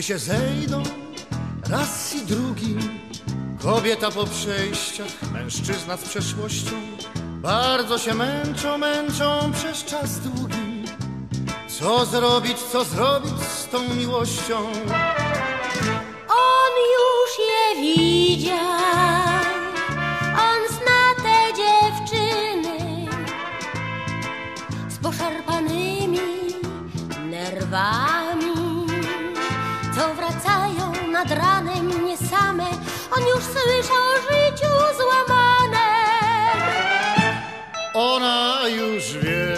gdy się zejdą raz i drugi. Kobieta po przejściach, mężczyzna z przeszłością, bardzo się męczą, męczą przez czas długi. Co zrobić, co zrobić z tą miłością? On już je widział, on zna te dziewczyny z poszarpanymi nerwami, On już słyszał o życiu złamanym. Ona już wie,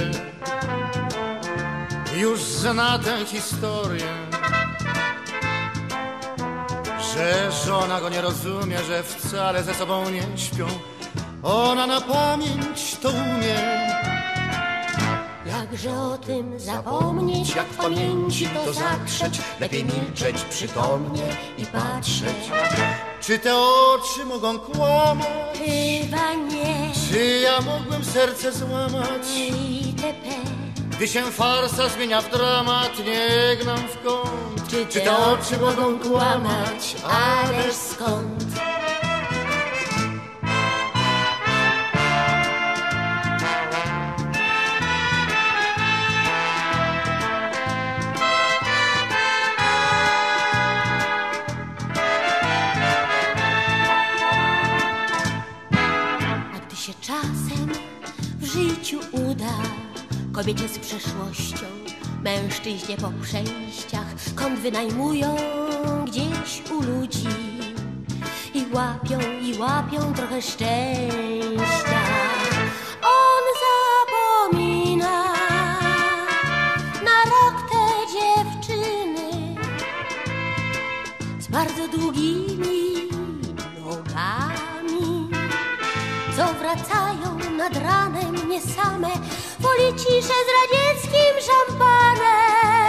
już zna tę historię, że żona go nie rozumie, że wcale ze sobą nie śpią. Ona na pamięć to umie. Jakże o tym zapomnieć, Jak w pamięci to zatrzeć, lepiej milczeć przytomnie i patrzeć. Czy te oczy mogą kłamać? Chyba nie. Czy ja mógłbym serce złamać? ITP. Gdy się farsa zmienia w dramat, nie gnam w kąt. Czy Czy te oczy mogą kłamać? Ależ skąd? Życiu uda kobiecie z przeszłością, mężczyźnie po przejściach, kąt wynajmują gdzieś u ludzi i łapią, i łapią trochę szczęścia. On zapomina na rok te dziewczyny z bardzo długimi nogami co wracają nad ranem nie same, woli ciszę z radzieckim szampanem.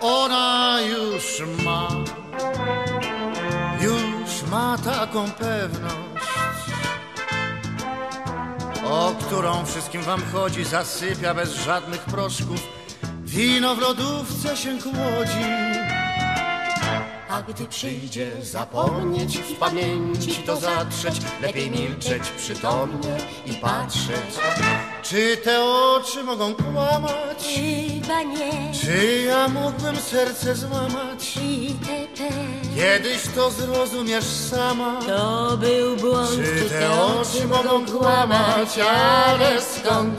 Ona już ma, już ma taką pewność, o którą wszystkim wam chodzi, zasypia bez żadnych proszków. Wino w lodówce się kłodzi. A gdy Przyjdzie zapomnieć w pamięci to zatrzeć, lepiej milczeć przytomnie i patrzeć. Czy te oczy mogą kłamać? chyba nie Czy ja mógłbym serce złamać? Kiedyś to zrozumiesz sama. to był błąd. Czy te oczy mogą kłamać, ale skąd?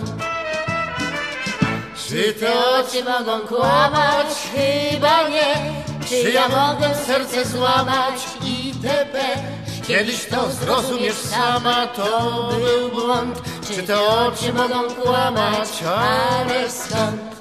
Czy te oczy mogą kłamać? Chyba nie. Czy ja mogę serce złamać itp. Kiedyś to zrozumiesz sama, to był błąd. Czy te oczy mogą kłamać, ale skąd?